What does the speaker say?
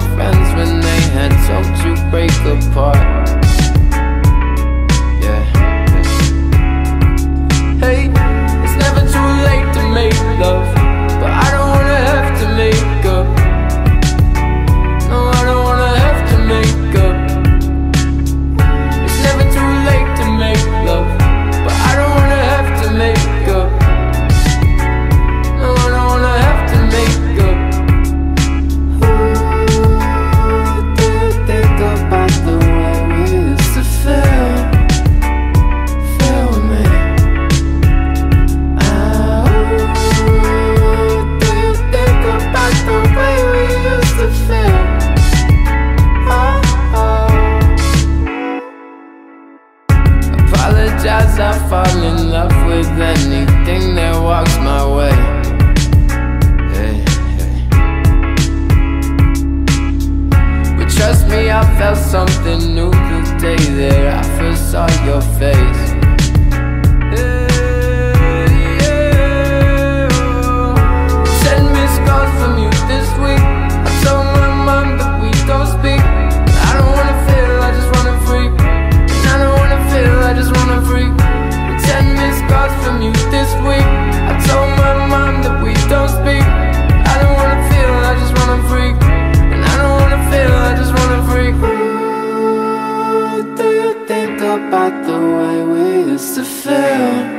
your friends when they had told to break apart. I fall in love with anything that walks my way hey, hey. But trust me, I felt something new the day that I first saw your face about the way we used to feel.